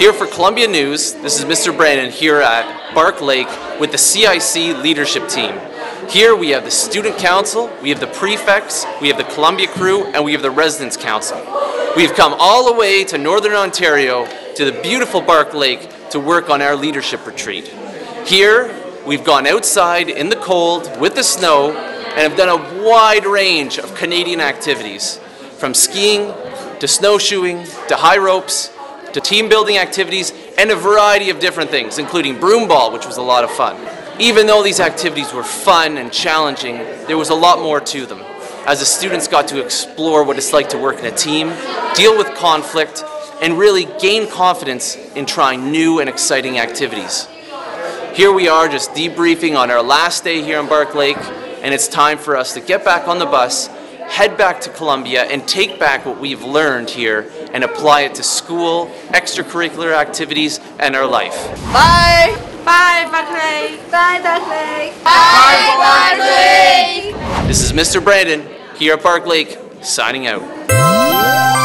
Here for Columbia News, this is Mr. Brandon here at Bark Lake with the CIC leadership team. Here we have the student council, we have the prefects, we have the Columbia crew, and we have the residence council. We've come all the way to Northern Ontario to the beautiful Bark Lake to work on our leadership retreat. Here, we've gone outside in the cold with the snow and have done a wide range of Canadian activities, from skiing to snowshoeing to high ropes to team building activities and a variety of different things, including broom ball, which was a lot of fun. Even though these activities were fun and challenging, there was a lot more to them, as the students got to explore what it's like to work in a team, deal with conflict, and really gain confidence in trying new and exciting activities. Here we are just debriefing on our last day here in Bark Lake, and it's time for us to get back on the bus, head back to Columbia, and take back what we've learned here and apply it to school, extracurricular activities, and our life. Bye! Bye, Bark Lake. Bye, Bark Lake! Bye, Bark Lake. This is Mr. Brandon here at Bark Lake, signing out.